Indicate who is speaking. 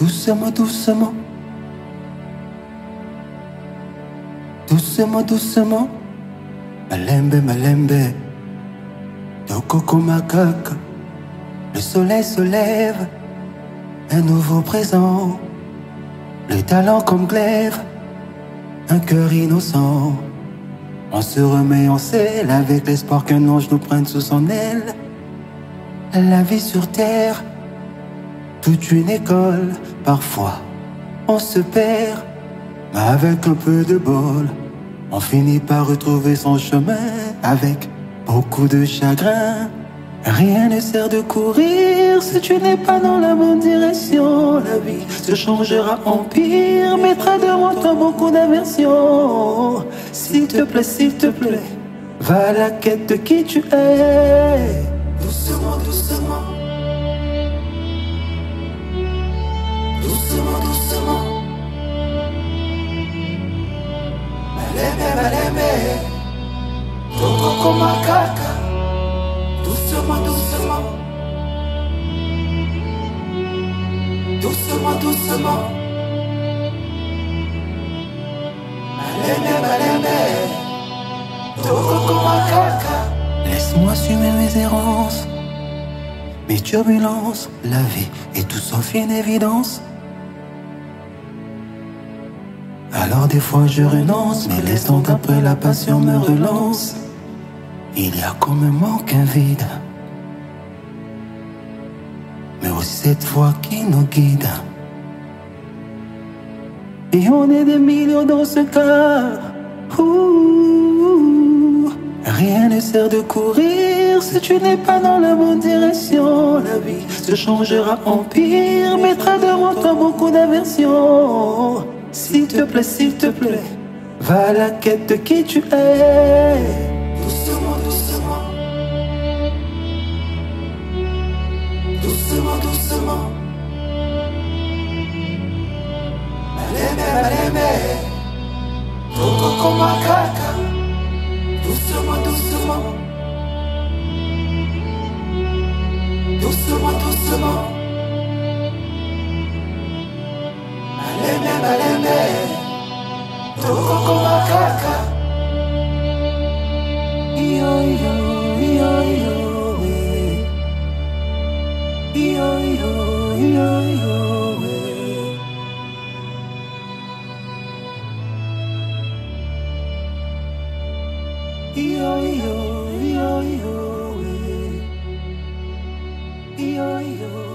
Speaker 1: Doucement, doucement. Doucement, doucement. Malembe, malembe. Tokoko makaka. Le soleil se lève. Un nouveau présent. Le talent comme glaive. Un cœur innocent. On se remet en selle avec l'espoir qu'un ange nous prenne sous son aile. La vie sur terre, toute une école, parfois on se perd, mais avec un peu de bol, on finit par retrouver son chemin avec beaucoup de chagrin. Rien ne sert de courir si tu n'es pas dans la bonne direction. La vie se changera en pire, mettra devant toi beaucoup d'aversion. S'il te plaît, s'il te plaît, va à la quête de qui tu es. Doucement, doucement. Maleme, maleme. Toko makaka. Doucement, doucement. Doucement, doucemment. Maleme, maleme. Toko makaka. Laisse-moi assumer mes errances, mes turbulences. La vie est tout sauf une évidence. Alors des fois je renonce, mais l'instant après la passion me relance. Il y a comme un manque, un vide. Mais aussi cette voix qui nous guide. Et on est des millions dans ce cas. Rien ne sert de courir si tu n'es pas dans la bonne direction. La vie se changera en pire, mettra devant toi beaucoup d'aversion. S'il te plaît, s'il te plaît, va à la quête de qui tu es. Doucement, doucement. Doucement, doucement. Maleme, maleme. Toko makaka. Doucement, doucement. Doucement, doucement. yo